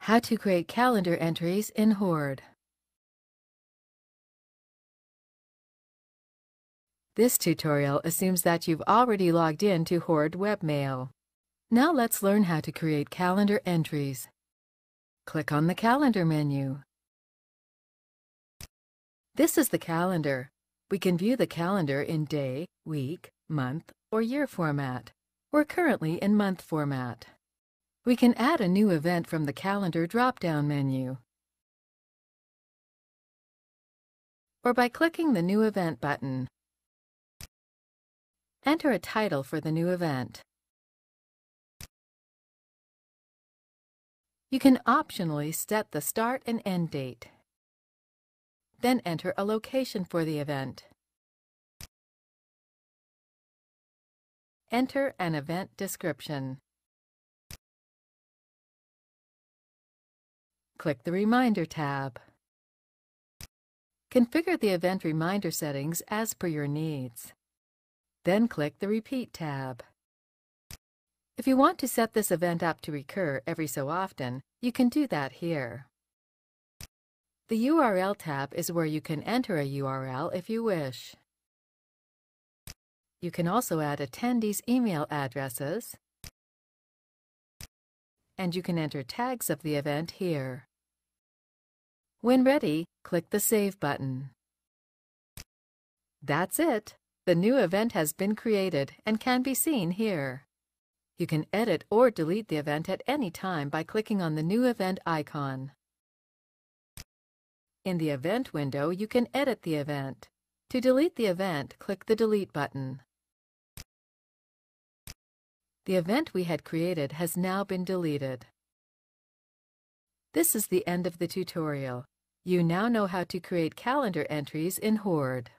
How to create calendar entries in Horde. This tutorial assumes that you've already logged in to Horde Webmail. Now let's learn how to create calendar entries. Click on the Calendar menu. This is the calendar. We can view the calendar in day, week, month, or year format. We're currently in month format. We can add a new event from the Calendar drop-down menu. Or by clicking the New Event button. Enter a title for the new event. You can optionally set the start and end date. Then enter a location for the event. Enter an event description. Click the Reminder tab. Configure the event reminder settings as per your needs. Then click the Repeat tab. If you want to set this event up to recur every so often, you can do that here. The URL tab is where you can enter a URL if you wish. You can also add attendees' email addresses, and you can enter tags of the event here. When ready, click the Save button. That's it! The new event has been created and can be seen here. You can edit or delete the event at any time by clicking on the new event icon. In the event window, you can edit the event. To delete the event, click the Delete button. The event we had created has now been deleted. This is the end of the tutorial. You now know how to create calendar entries in Horde.